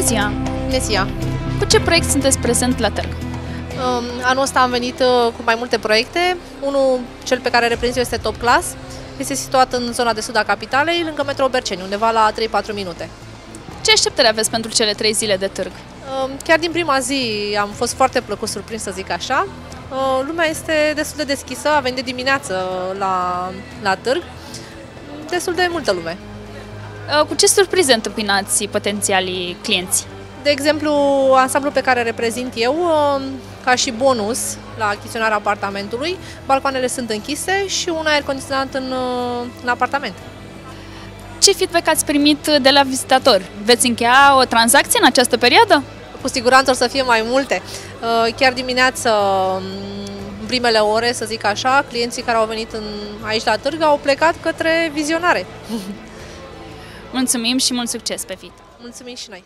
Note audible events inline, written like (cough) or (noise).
ziua! Bună ziua! Cu ce proiect sunteți prezent la târg? Um, anul ăsta am venit uh, cu mai multe proiecte. Unul, cel pe care reprezint eu, este Top Class. Este situat în zona de sud a capitalei, lângă metrou Berceni, undeva la 3-4 minute. Ce așteptări aveți pentru cele trei zile de târg? Um, chiar din prima zi am fost foarte plăcut surprins, să zic așa. Uh, lumea este destul de deschisă, a venit de dimineață la, la târg. Destul de multă lume. Uh, cu ce surprize întâmpinați potențialii clienți? De exemplu, ansamblul pe care reprezint eu, um, ca și bonus la achiziționarea apartamentului, balcoanele sunt închise și un aer condiționat în, uh, în apartament. Ce feedback ați primit de la vizitatori? Veți încheia o tranzacție în această perioadă? Cu siguranță o să fie mai multe. Uh, chiar dimineață, um, în primele ore, să zic așa, clienții care au venit în, aici la târg au plecat către vizionare. (laughs) Mulțumim și mult succes pe viitor! Mulțumim și noi!